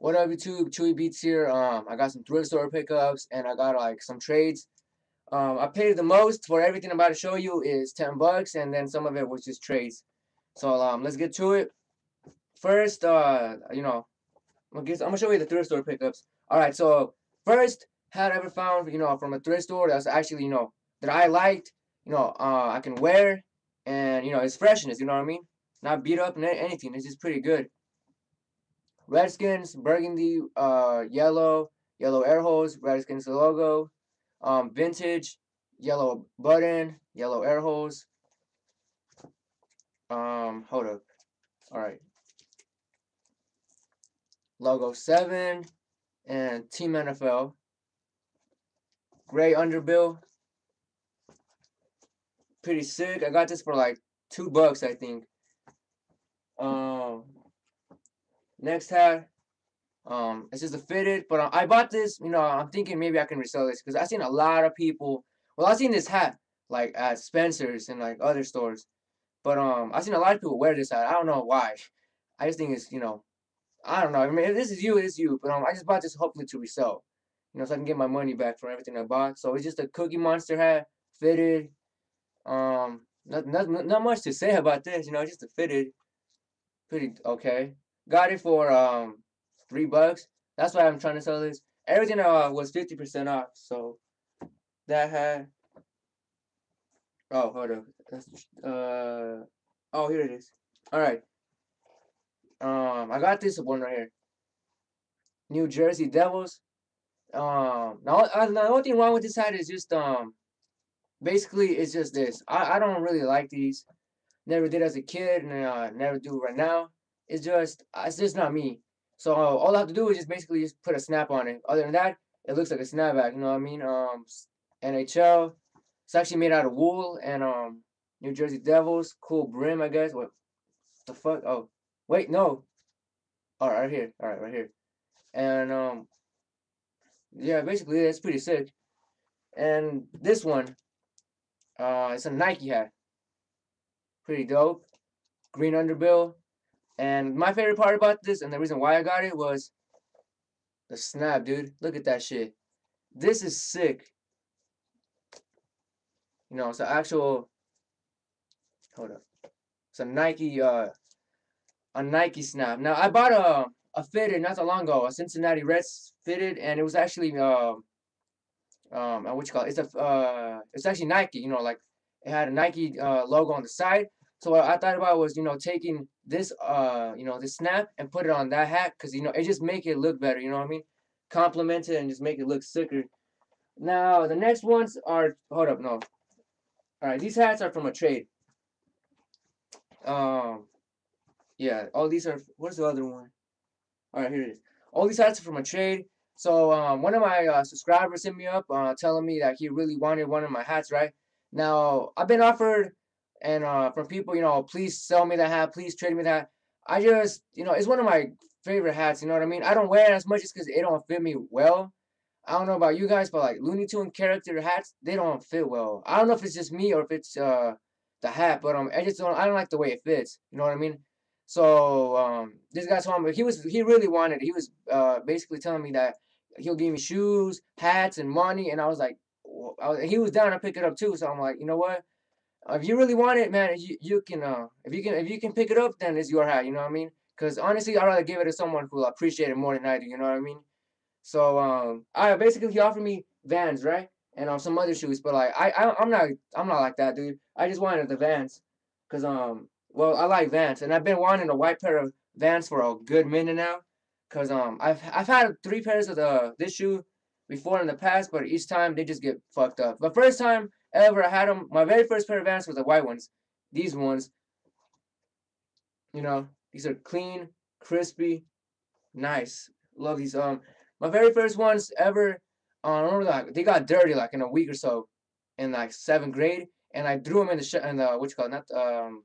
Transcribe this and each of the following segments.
What up, YouTube? Chuy Beatz here. Um, I got some thrift store pickups and I got like some trades. Um, I paid the most for everything I'm about to show you is 10 bucks, and then some of it was just trades. So um, let's get to it. First, uh, you know, I'm gonna show you the thrift store pickups. All right, so first hat I ever found, you know, from a thrift store that's actually, you know, that I liked, you know, uh, I can wear, and you know, it's freshness. You know what I mean? Not beat up and anything. It's just pretty good. Redskins, burgundy, uh, yellow, yellow air holes, Redskins logo, um, vintage, yellow button, yellow air holes. Um, hold up. All right. Logo 7 and Team NFL. Gray underbill. Pretty sick. I got this for like two bucks, I think. Um, Next hat, um, it's just a fitted, but I bought this, you know, I'm thinking maybe I can resell this because I've seen a lot of people, well, I've seen this hat, like, at Spencer's and, like, other stores, but, um, I've seen a lot of people wear this hat, I don't know why, I just think it's, you know, I don't know, I mean, if this is you, it's you, but, um, I just bought this hopefully to resell, you know, so I can get my money back for everything I bought, so it's just a Cookie Monster hat, fitted, um, not, not, not much to say about this, you know, just a fitted, pretty okay. Got it for um three bucks. That's why I'm trying to sell this. Everything uh, was 50% off, so that had. Oh, hold up. That's uh. Oh, here it is. All right. Um, I got this one right here. New Jersey Devils. Um, now, uh, the only thing wrong with this hat is just um, basically it's just this. I I don't really like these. Never did as a kid, and uh, never do right now. It's just uh, it's just not me. So all I have to do is just basically just put a snap on it. Other than that, it looks like a snapback. You know what I mean? Um, NHL. It's actually made out of wool and um New Jersey Devils. Cool brim, I guess. What the fuck? Oh, wait, no. All right, right here. All right, right here. And um, yeah, basically it's pretty sick. And this one, uh, it's a Nike hat. Pretty dope. Green underbill. And my favorite part about this, and the reason why I got it, was the snap, dude. Look at that shit. This is sick. You know, it's an actual. Hold up. It's a Nike, uh, a Nike snap. Now I bought a a fitted not so long ago, a Cincinnati Reds fitted, and it was actually um um what you call it? It's a uh it's actually Nike. You know, like it had a Nike uh, logo on the side. So what I thought about was you know taking this uh you know this snap and put it on that hat because you know it just make it look better you know what I mean? Complement it and just make it look sicker. Now the next ones are hold up no. All right these hats are from a trade. Um yeah all these are where's the other one? All right here it is. All these hats are from a trade. So um one of my uh, subscribers hit me up uh telling me that he really wanted one of my hats right? Now I've been offered and uh, from people, you know, please sell me that hat, please trade me that. I just, you know, it's one of my favorite hats. You know what I mean? I don't wear it as much just because it don't fit me well. I don't know about you guys, but like Looney Tune character hats, they don't fit well. I don't know if it's just me or if it's uh the hat, but um, I just don't. I don't like the way it fits. You know what I mean? So um, this guy told me he was he really wanted. It. He was uh basically telling me that he'll give me shoes, hats, and money, and I was like, I was, he was down to pick it up too. So I'm like, you know what? If you really want it, man, you, you can uh if you can if you can pick it up, then it's your hat. You know what I mean? Because honestly, I'd rather give it to someone who will appreciate it more than I do. You know what I mean? So um, I basically he offered me Vans, right, and um some other shoes, but like I, I I'm not I'm not like that, dude. I just wanted the Vans, cause um well I like Vans, and I've been wanting a white pair of Vans for a good minute now, cause um I've I've had three pairs of the this shoe before in the past, but each time they just get fucked up. The first time ever I had them, my very first pair of Vans was the white ones. These ones, you know, these are clean, crispy, nice. Love these. Um, my very first ones ever. Uh, I remember like they got dirty like in a week or so, in like seventh grade, and I threw them in the sh in the what you call it, not um,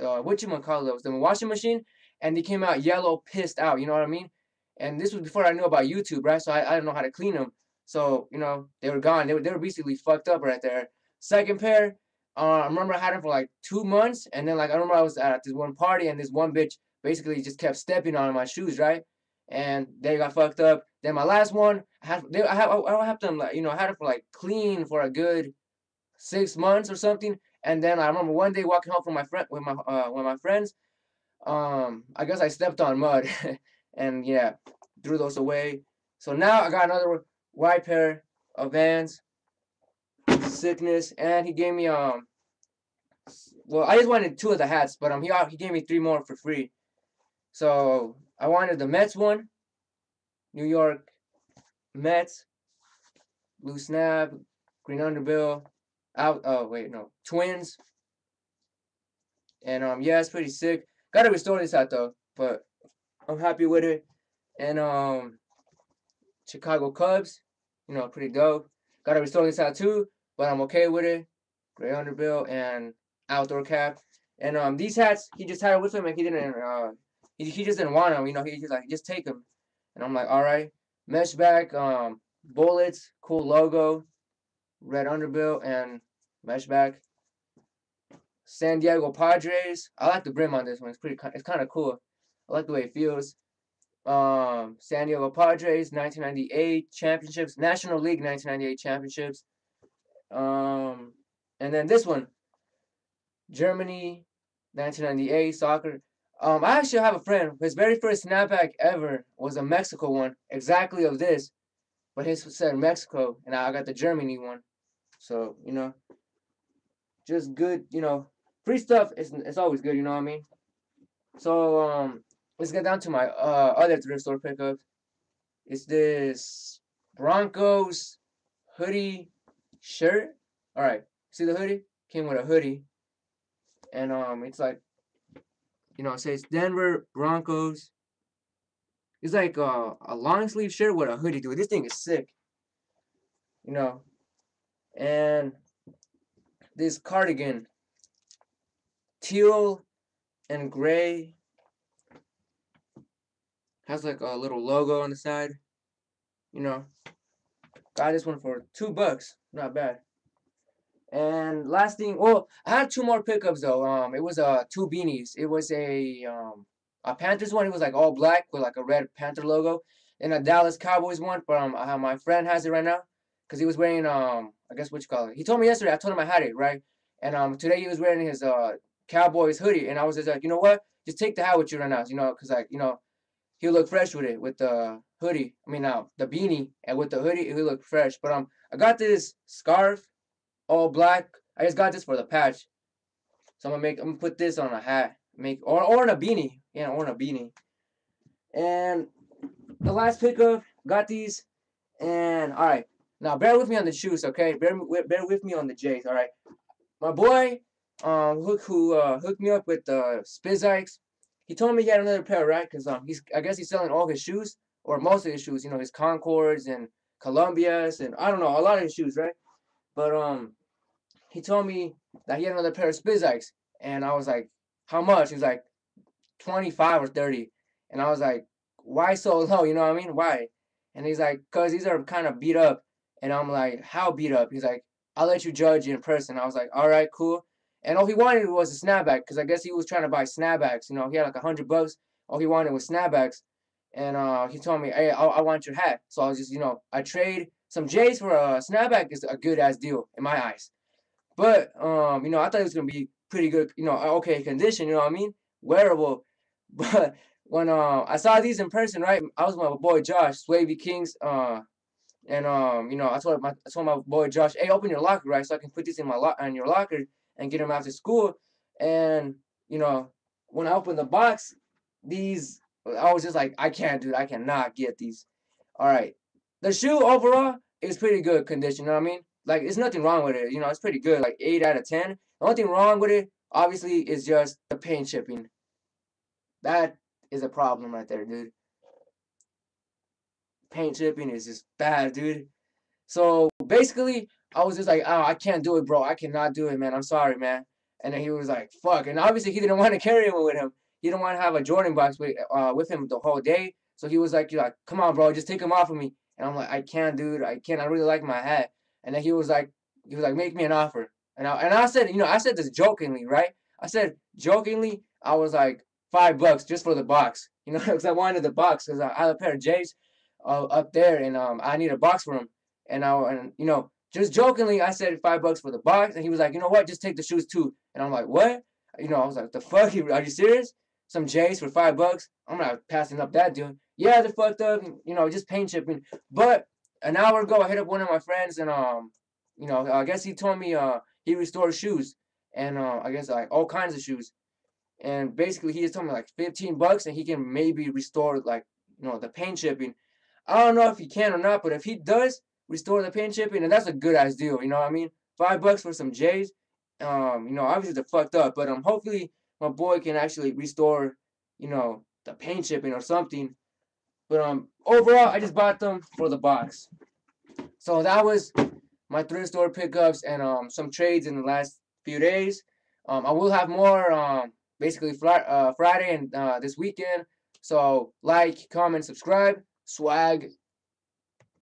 uh, what you wanna call those the washing machine, and they came out yellow, pissed out. You know what I mean? And this was before I knew about YouTube, right? So I, I didn't know how to clean them. So, you know, they were gone. They were, they were basically fucked up right there. Second pair, uh, I remember I had them for like two months. And then, like, I remember I was at this one party and this one bitch basically just kept stepping on my shoes, right? and they got fucked up. Then my last one, I had they, I have I have them like you know I had it for like clean for a good six months or something. And then I remember one day walking home from my friend with my uh my friends. Um, I guess I stepped on mud, and yeah, threw those away. So now I got another white pair of Vans. Sickness, and he gave me um. Well, I just wanted two of the hats, but um, he he gave me three more for free. So I wanted the Mets one, New York Mets, blue snap, green underbill, out. Oh wait, no, Twins. And um, yeah, it's pretty sick. Gotta restore this hat though, but I'm happy with it. And um, Chicago Cubs, you know, pretty dope. Gotta restore this hat too, but I'm okay with it. Gray underbill and outdoor cap. And um, these hats, he just had it with him, and he didn't. Uh, he he just didn't want them. You know, he, he's like, just take them. And I'm like, all right. Mesh back, um, bullets, cool logo, red underbill, and mesh back. San Diego Padres. I like the brim on this one. It's pretty. It's kind of cool. I like the way it feels. Um, San Diego Padres, 1998 championships, National League 1998 championships. Um, and then this one, Germany, 1998 soccer. Um, I actually have a friend. His very first snapback ever was a Mexico one, exactly of this, but his said Mexico, and I got the Germany one. So you know, just good. You know, free stuff. It's it's always good. You know what I mean? So um, let's get down to my uh other thrift store pickup. It's this Broncos hoodie shirt. All right, see the hoodie? Came with a hoodie, and um, it's like you know, it says Denver Broncos. It's like a, a long sleeve shirt with a hoodie, dude. This thing is sick. You know. And this cardigan. Teal and gray. Has like a little logo on the side. You know. Got this one for two bucks. Not bad. And last thing, well, I had two more pickups though. Um, it was uh two beanies. It was a um a Panthers one. It was like all black with like a red Panther logo, and a Dallas Cowboys one. But um, I, my friend has it right now, cause he was wearing um, I guess what you call it. He told me yesterday. I told him I had it right, and um, today he was wearing his uh Cowboys hoodie, and I was just like, you know what? Just take the hat with you right now, you know, cause like you know, he'll look fresh with it with the hoodie. I mean now the beanie and with the hoodie, he'll look fresh. But um, I got this scarf all black. I just got this for the patch. So I'm gonna make I'm gonna put this on a hat. Make or or a beanie. Yeah, or a beanie. And the last pickup, got these. And alright. Now bear with me on the shoes, okay? Bear bear with me on the J's, alright. My boy, um, who who uh, hooked me up with the uh, Spizikes, he told me he had another pair, right? Cause um, he's I guess he's selling all his shoes or most of his shoes, you know, his Concords and Columbias and I don't know, a lot of his shoes, right? But um, he told me that he had another pair of Spizikes, and I was like, how much? He's like, 25 or 30. And I was like, why so low? You know what I mean? Why? And he's like, cause these are kind of beat up. And I'm like, how beat up? He's like, I'll let you judge in person. I was like, all right, cool. And all he wanted was a snapback, cause I guess he was trying to buy snapbacks. You know, he had like a hundred bucks. All he wanted was snapbacks. And uh, he told me, hey, I, I want your hat. So I was just, you know, I trade some J's for a snapback is a good ass deal in my eyes. But um, you know, I thought it was gonna be pretty good, you know, okay condition, you know what I mean? Wearable. But when uh I saw these in person, right? I was with my boy Josh, Swavy Kings, uh and um, you know, I told my I told my boy Josh, hey, open your locker, right? So I can put these in my lock in your locker and get them after school. And you know, when I opened the box, these I was just like, I can't do it. I cannot get these. All right. The shoe overall is pretty good condition, you know what I mean? like it's nothing wrong with it. You know, it's pretty good. Like eight out of ten. The only thing wrong with it, obviously, is just the paint chipping. That is a problem right there, dude. Paint chipping is just bad, dude. So basically, I was just like, oh, I can't do it, bro. I cannot do it, man. I'm sorry, man. And then he was like, fuck. And obviously, he didn't want to carry him with him. He didn't want to have a Jordan box with, uh, with him the whole day. So he was like, like, come on, bro, just take him off of me. And I'm like, I can't, dude. I can't. I really like my hat. And then he was like, he was like, make me an offer. And I, and I said, you know, I said this jokingly, right? I said jokingly, I was like, five bucks just for the box. You know, because I wanted the box because I, have a pair of J's uh, up there, and um, I need a box for him. And I and you know, just jokingly, I said five bucks for the box, and he was like, you know what, just take the shoes too. And I'm like, what? You know, I was like, the fuck? Are you serious? Some J's for five bucks? I'm not passing up that dude. Yeah, they're fucked up. You know, just paint chipping. But an hour ago, I hit up one of my friends, and um, you know, I guess he told me uh he restores shoes, and uh, I guess like all kinds of shoes. And basically, he just told me like 15 bucks, and he can maybe restore like you know the paint chipping. I don't know if he can or not, but if he does restore the paint chipping, and that's a good ass deal. You know what I mean? Five bucks for some J's. Um, you know, obviously they're fucked up, but um, hopefully my boy can actually restore, you know, the paint chipping or something. But um, overall, I just bought them for the box. So that was my thrift store pickups and um some trades in the last few days. Um, I will have more um basically uh, Friday and uh, this weekend. So like, comment, subscribe. Swag